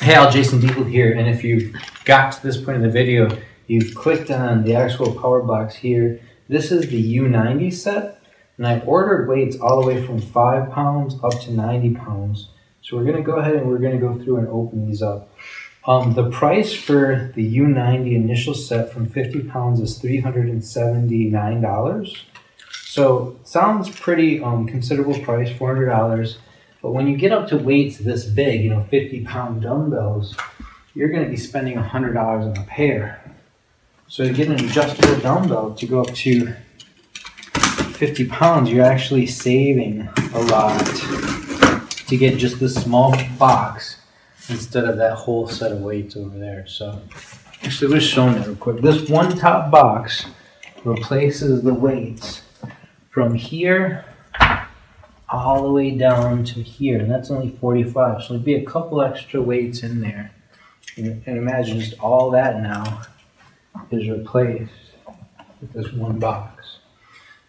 Hey, Al, Jason Diebold here, and if you got to this point in the video, you've clicked on the actual power blocks here. This is the U90 set, and I ordered weights all the way from 5 pounds up to 90 pounds. So we're going to go ahead and we're going to go through and open these up. Um, the price for the U90 initial set from 50 pounds is $379. So sounds pretty um, considerable price, $400. But when you get up to weights this big, you know, 50 pound dumbbells, you're going to be spending $100 on a pair. So to get an adjustable dumbbell to go up to 50 pounds, you're actually saving a lot to get just this small box instead of that whole set of weights over there. So actually, we're showing that real quick. This one top box replaces the weights from here all the way down to here, and that's only 45. So there'd be a couple extra weights in there. And, imagine just all that now is replaced with this one box.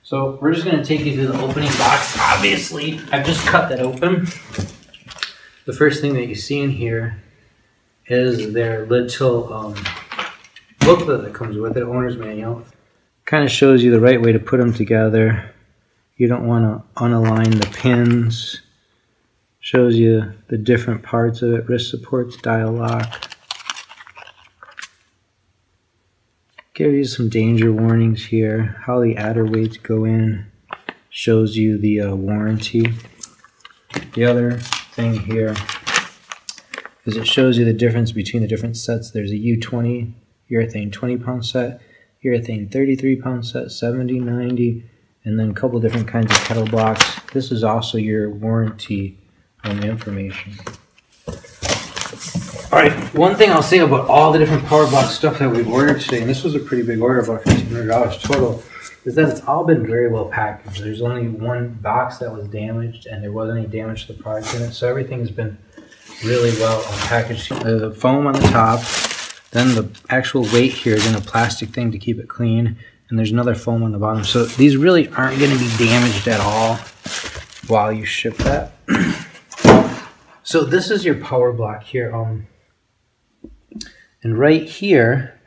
So we're just going to take you to the opening box. Obviously, I've just cut that open. The first thing that you see in here is their little um, booklet that comes with it, owner's manual. Kind of shows you the right way to put them together. You don't want to unalign the pins. Shows you the different parts of it, wrist supports, dial lock. Gives you some danger warnings here, how the adder weights go in. Shows you the uh, warranty. The other thing here is it shows you the difference between the different sets. There's a U20 urethane 20 pound set, urethane 33 pound set, 70, 90, and then a couple different kinds of kettle blocks. This is also your warranty the information. All right, one thing I'll say about all the different power block stuff that we've ordered today, and this was a pretty big order, about $1,500 total, is that it's all been very well packaged. There's only one box that was damaged, and there wasn't any damage to the product in it, so everything has been really well packaged. The foam on the top, then the actual weight here is in a plastic thing to keep it clean, and there's another foam on the bottom. So these really aren't going to be damaged at all while you ship that. so this is your power block here. Um, and right here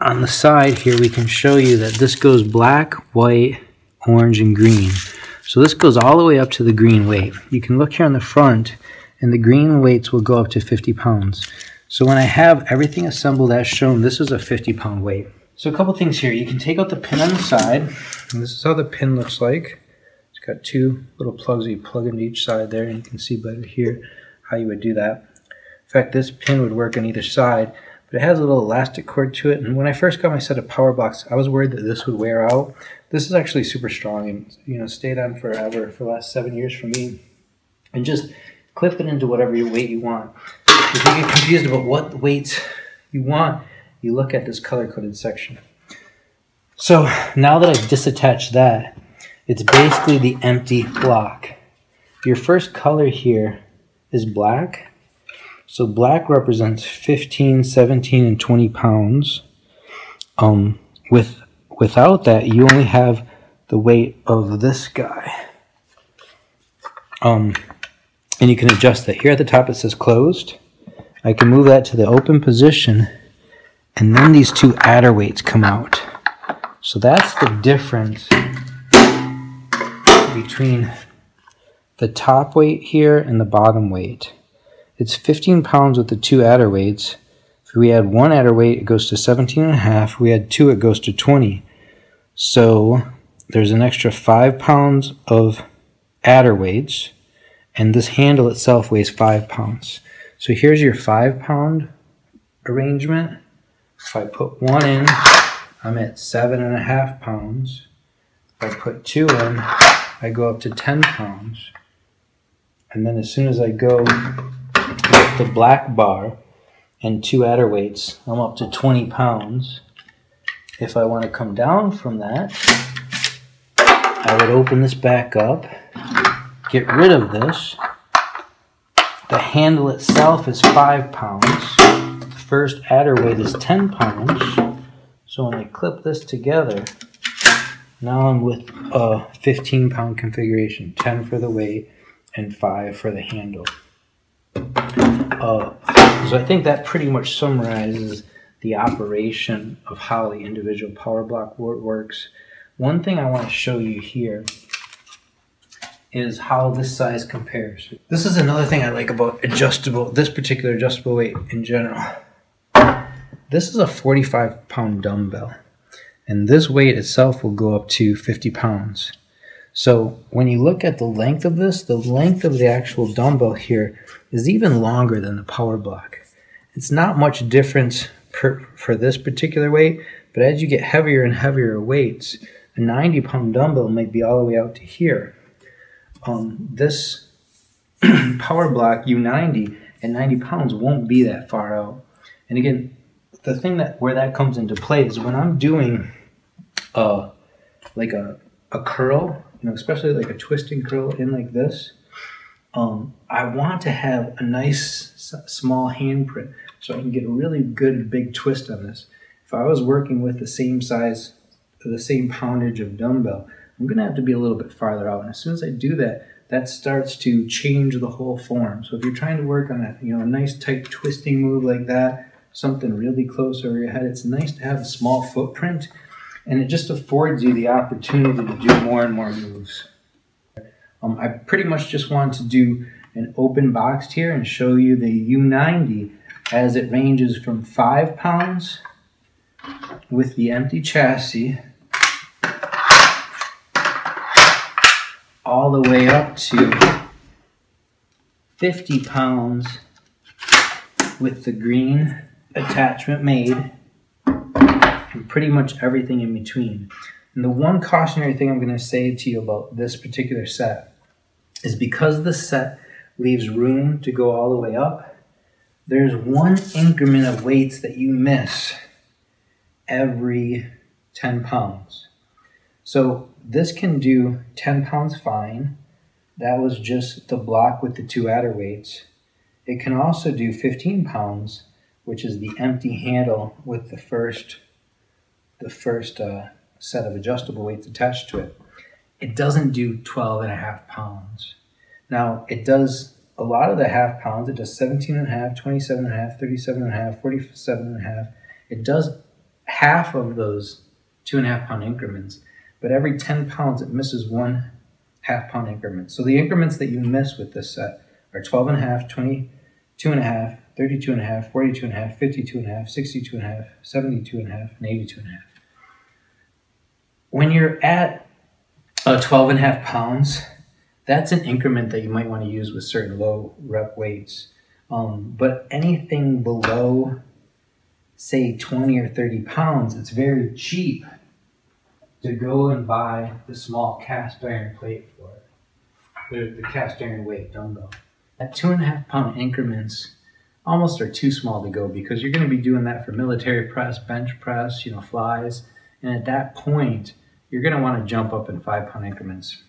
on the side here, we can show you that this goes black, white, orange, and green. So this goes all the way up to the green weight. You can look here on the front, and the green weights will go up to 50 pounds. So when I have everything assembled as shown, this is a 50 pound weight. So a couple things here. You can take out the pin on the side. And this is how the pin looks like. It's got two little plugs that you plug into each side there. And you can see better here how you would do that. In fact, this pin would work on either side. But it has a little elastic cord to it. And when I first got my set of power blocks, I was worried that this would wear out. This is actually super strong and you know stayed on forever for the last seven years for me. And just clip it into whatever weight you want. If you get confused about what weights you want, you look at this color-coded section. So now that I've disattached that, it's basically the empty block. Your first color here is black. So black represents 15, 17, and 20 pounds. Um, with Without that, you only have the weight of this guy. Um, and you can adjust that. Here at the top it says closed. I can move that to the open position and then these two adder weights come out. So that's the difference between the top weight here and the bottom weight. It's 15 pounds with the two adder weights. If we add one adder weight, it goes to 17 and a half. We add two, it goes to 20. So there's an extra five pounds of adder weights, and this handle itself weighs five pounds. So here's your five pound arrangement. If I put one in, I'm at seven and a half pounds. If I put two in, I go up to 10 pounds. And then as soon as I go with the black bar and two adder weights, I'm up to 20 pounds. If I want to come down from that, I would open this back up, get rid of this. The handle itself is five pounds first adder weight is 10 pounds. So when I clip this together, now I'm with a 15 pound configuration, 10 for the weight and 5 for the handle. Uh, so I think that pretty much summarizes the operation of how the individual power block works. One thing I want to show you here is how this size compares. This is another thing I like about adjustable, this particular adjustable weight in general. This is a 45 pound dumbbell and this weight itself will go up to 50 pounds. So when you look at the length of this, the length of the actual dumbbell here is even longer than the power block. It's not much difference per, for this particular weight, but as you get heavier and heavier weights, a 90 pound dumbbell might be all the way out to here. Um, this power block U90 at 90 pounds won't be that far out. And again, the thing that where that comes into play is when I'm doing uh, like a, a curl, you know, especially like a twisting curl in like this, um, I want to have a nice small handprint so I can get a really good big twist on this. If I was working with the same size, the same poundage of dumbbell, I'm gonna have to be a little bit farther out. And as soon as I do that, that starts to change the whole form. So if you're trying to work on a you know a nice tight twisting move like that, something really close over your head, it's nice to have a small footprint and it just affords you the opportunity to do more and more moves. Um, I pretty much just want to do an open box here and show you the U90 as it ranges from 5 pounds with the empty chassis all the way up to 50 pounds with the green attachment made and pretty much everything in between. And the one cautionary thing I'm going to say to you about this particular set is because the set leaves room to go all the way up, there's one increment of weights that you miss every 10 pounds. So this can do 10 pounds fine. That was just the block with the two adder weights. It can also do 15 pounds, which is the empty handle with the first the first uh, set of adjustable weights attached to it. It doesn't do 12 and a half pounds. Now, it does a lot of the half pounds. It does 17 and a half, 27 and a half, 37 and a half, 47 and a half. It does half of those two and a half pound increments, but every 10 pounds it misses one half pound increment. So the increments that you miss with this set are 12 and a half, 22 and a half, 32 and a half, 42 and a half, 52 and a half, 62 and a half, 72 and a half, and 82 and a half when you're at uh, 12 and a half pounds, that's an increment that you might want to use with certain low rep weights. Um, but anything below, say, 20 or 30 pounds, it's very cheap to go and buy the small cast iron plate for it, the, the cast iron weight dumbbell. At two and a half pound increments, almost are too small to go because you're going to be doing that for military press, bench press, you know, flies. And at that point, you're going to want to jump up in five pound increments.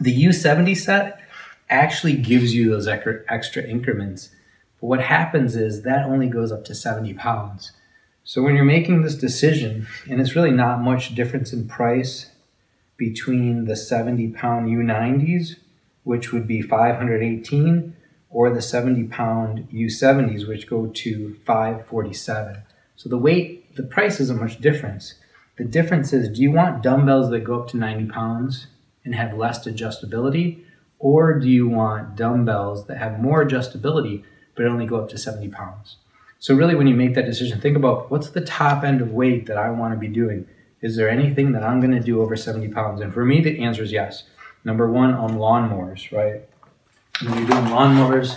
The U70 set actually gives you those extra increments. But what happens is that only goes up to 70 pounds. So when you're making this decision, and it's really not much difference in price between the 70 pound U90s, which would be 518, or the 70 pound U70s, which go to 547. So the weight, the price isn't much difference. The difference is do you want dumbbells that go up to 90 pounds and have less adjustability? Or do you want dumbbells that have more adjustability but only go up to 70 pounds? So, really, when you make that decision, think about what's the top end of weight that I want to be doing? Is there anything that I'm going to do over 70 pounds? And for me, the answer is yes. Number one, on lawnmowers, right? When you're doing lawnmowers,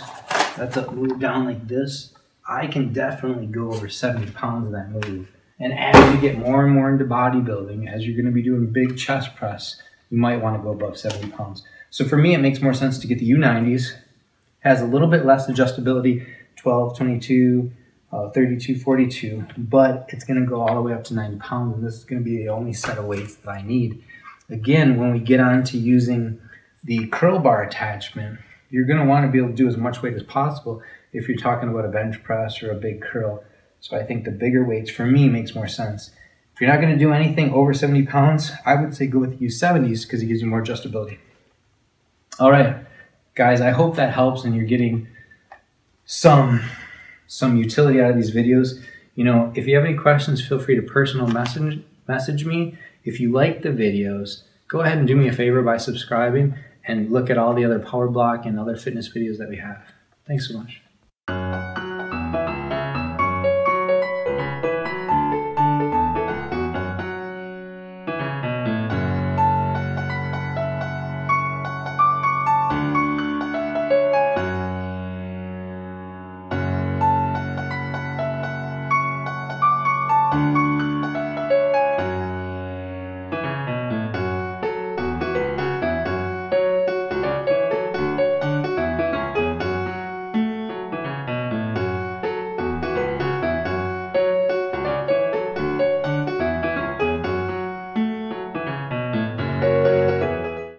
that's a move down like this. I can definitely go over 70 pounds of that move. And as you get more and more into bodybuilding, as you're going to be doing big chest press, you might want to go above 70 pounds. So for me, it makes more sense to get the U90s. Has a little bit less adjustability, 12, 22, uh, 32, 42, but it's going to go all the way up to 90 pounds, and this is going to be the only set of weights that I need. Again, when we get on to using the curl bar attachment, you're going to want to be able to do as much weight as possible if you're talking about a bench press or a big curl. So I think the bigger weights for me makes more sense. If you're not going to do anything over 70 pounds, I would say go with U70s because it gives you more adjustability. All right, guys, I hope that helps and you're getting some some utility out of these videos. You know, if you have any questions, feel free to personal message message me. If you like the videos, go ahead and do me a favor by subscribing and look at all the other power block and other fitness videos that we have. Thanks so much.